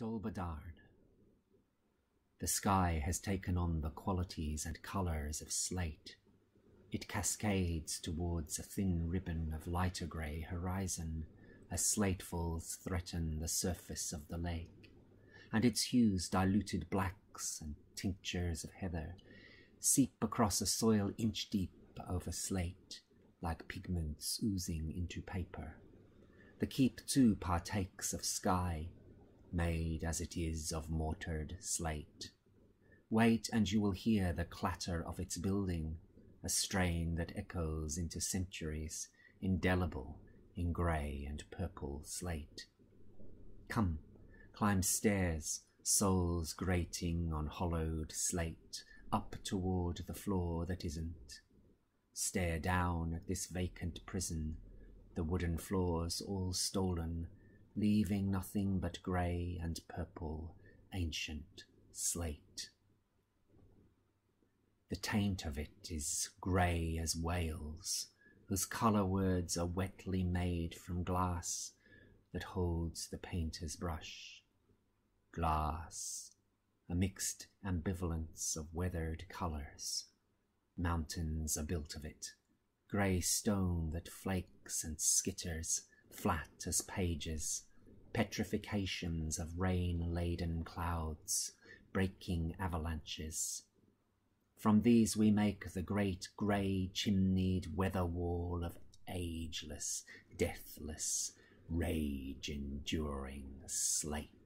Dolbadarn. The sky has taken on the qualities and colours of slate. It cascades towards a thin ribbon of lighter grey horizon as slatefalls threaten the surface of the lake, and its hues diluted blacks and tinctures of heather seep across a soil inch deep over slate like pigments oozing into paper. The keep too partakes of sky, made as it is of mortared slate. Wait and you will hear the clatter of its building, a strain that echoes into centuries, indelible in grey and purple slate. Come, climb stairs, souls grating on hollowed slate, up toward the floor that isn't. Stare down at this vacant prison, the wooden floors all stolen, leaving nothing but grey and purple, ancient slate. The taint of it is grey as Wales, whose colour words are wetly made from glas that holds the painter's brush. Glas, a mixed ambivalence of weathered colours. Mountains are built of it, grey stone that flakes and skitters, flat as pages, petrifications of rain-laden clouds, breaking avalanches, from these we make the great grey chimneyed weather wall of ageless, deathless, rage enduring slate.